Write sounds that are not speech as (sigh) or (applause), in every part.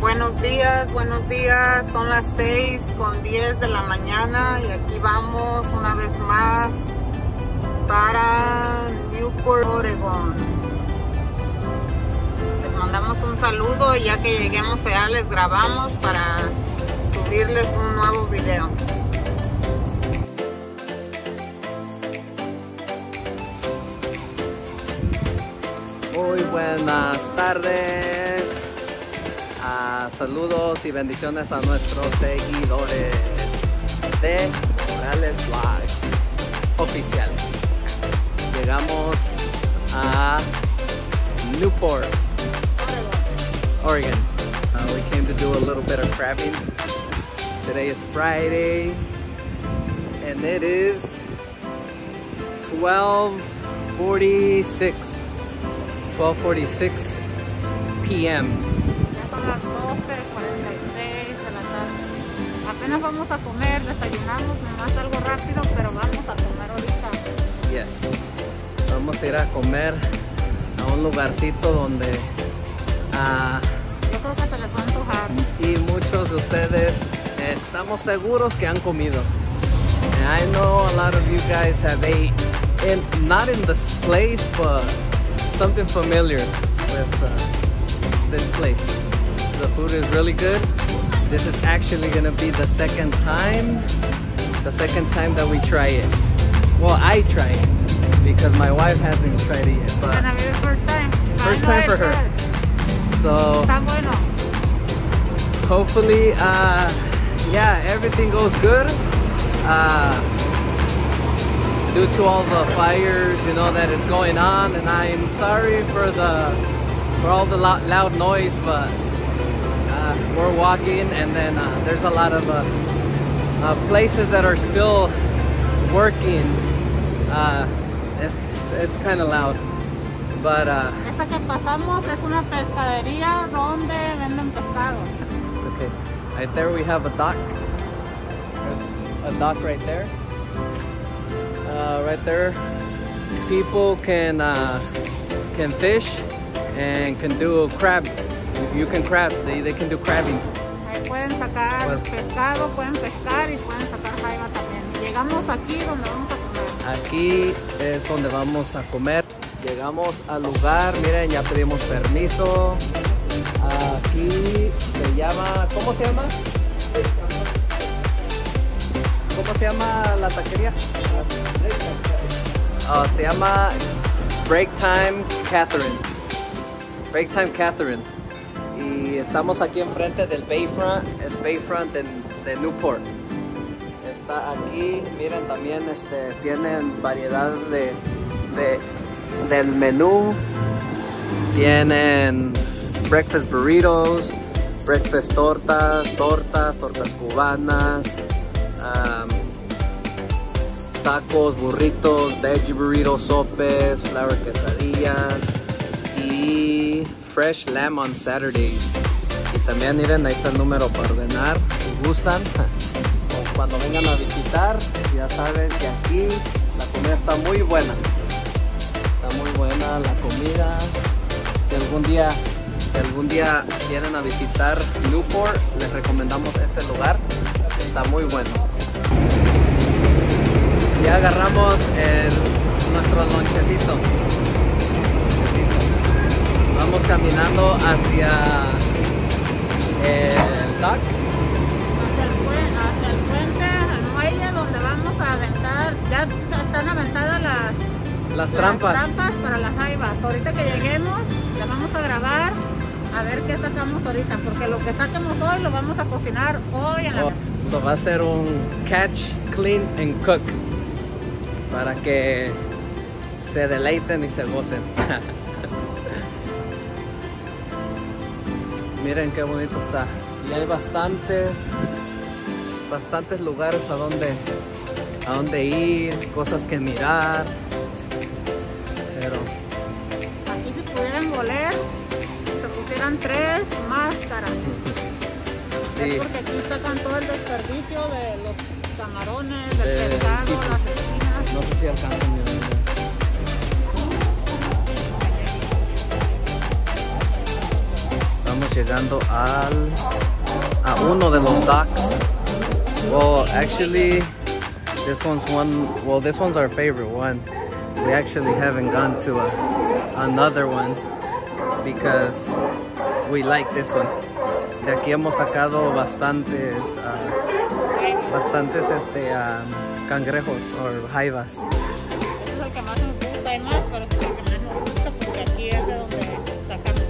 Buenos días, buenos días. Son las 6 con 10 de la mañana y aquí vamos una vez más para Newport, Oregon. Les mandamos un saludo y ya que lleguemos allá les grabamos para subirles un nuevo video. Muy buenas tardes. Saludos y bendiciones a nuestros seguidores de Morales Vlog oficial. Llegamos a Newport, Oregon. Uh, we came to do a little bit of crabbing. Today is Friday and it is 1246. 12:46 p.m. Apenas vamos a comer, desayunamos, nomás algo rápido, pero vamos a comer ahorita. Yes. Vamos a ir a comer a un lugarcito donde Yo creo que se les va a antojar. y muchos de ustedes estamos seguros que han comido. And I know a lot of you guys have ate in not in this place, but something familiar with uh, this place. The food is really good. This is actually gonna be the second time, the second time that we try it. Well, I try it because my wife hasn't tried it yet. But Gonna be the first time. First time for her. so Está bueno. hopefully uh yeah everything goes good uh due to all the fires you know that is going on and i'm sorry for the for all the loud, loud noise but we're walking and then uh, there's a lot of uh, uh, places that are still working uh it's, it's kind of loud but uh Esta que pasamos es una pescadería donde venden pescado. Okay, right there we have a dock. There's a dock right there. Uh, right there, people can uh, can fish and can do crab. You can crab. They, they can do crabbing. Ahí pueden sacar Bueno. pescado, pueden pescar y pueden sacar jaiba también. Llegamos aquí donde vamos a comer. Aquí es donde vamos a comer. Llegamos al lugar. Miren, ya pedimos permiso. Aquí se llama. ¿Cómo se llama? ¿Cómo se llama la taquería? Ah, se llama Break Time Catherine. Break Time Catherine. Y estamos aquí enfrente del Bayfront, el Bayfront de, de Newport. Está aquí, miren también este, tienen variedad de, de- del menú. Tienen breakfast burritos, breakfast tortas, tortas, tortas cubanas, tacos, burritos, veggie burritos, sopes, flour quesadillas fresh lamb on Saturdays. Y también miren, ahí está el número para ordenar si gustan. (laughs) Cuando vengan a visitar, ya saben que aquí la comida está muy buena. Está muy buena la comida. Si algún día, si algún día vienen a visitar Newport, les recomendamos este lugar. Está muy bueno. Ya agarramos nuestro. Lonchecito. Vamos caminando hacia el dock. Hacia el, puen- hacia el puente, al muelle donde vamos a aventar. Ya están aventadas las, Las las trampas. trampas para las jaivas. Ahorita que lleguemos, las vamos a grabar. A ver qué sacamos ahorita, porque lo que saquemos hoy lo vamos a cocinar hoy en la Oh, so va a ser un catch, clean and cook para que se deleiten y se gocen. (laughs) Miren qué bonito está. Y hay bastantes, bastantes lugares a donde, a donde ir, cosas que mirar. Pero Aquí si pudieran voler, se pusieran tres máscaras. (laughs) sí, Es porque aquí sacan todo el desperdicio de los camarones, del Eh, pescado, sí. las espinas. no sé si alcanzan. Estamos llegando al a uno de los docks. Well, actually, this one's one. Well, this one's our favorite one. We actually haven't gone to a, another one because we like this one. De aquí hemos sacado bastantes, uh, bastantes este, um, cangrejos o jaivas. Es el que más nos gusta, hay más, pero es el que más nos gusta porque aquí es de donde sacamos.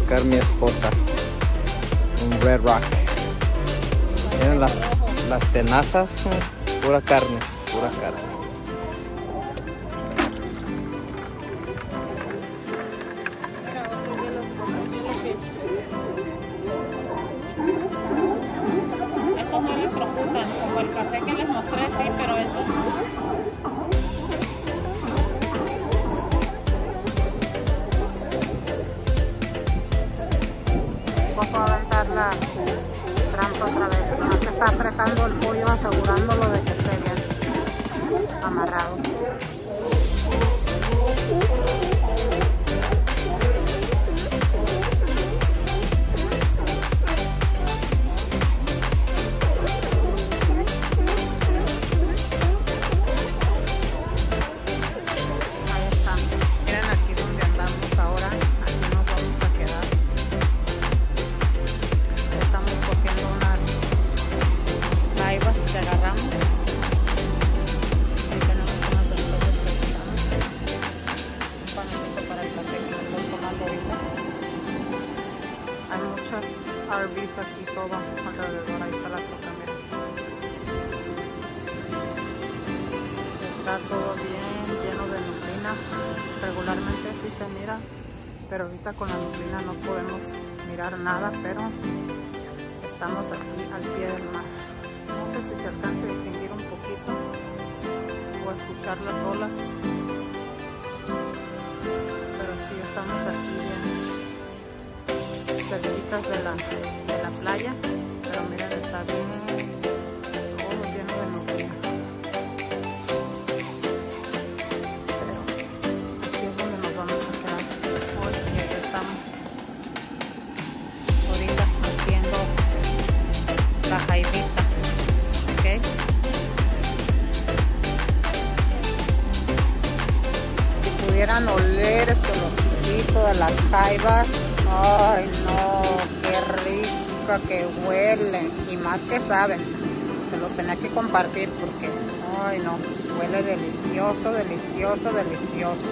sacar mi esposa. Un Red Rock. Miren las, las tenazas. Pura carne, pura carne. Estos no electrocutan, como el café que les mostré, sí, pero estos está apretando el pollo asegurándolo de que esté bien amarrado. Muchas RVs aquí todo alrededor. Ahí está la troca, miren. Está todo bien lleno de nublina. Regularmente sí se mira, pero ahorita con la nublina no podemos mirar nada, pero estamos aquí al pie del mar. No sé si se alcanza a distinguir un poquito o a escuchar las olas, de la, de la playa, pero miren está bien todo lleno de nublina. Pero aquí es donde nos vamos a quedar hoy y aquí estamos ahorita haciendo la jaivita ok si pudieran oler este olorcito de las jaivas ay no qué rica que huele. Y más que saben se los tenía que compartir porque ay no huele delicioso delicioso delicioso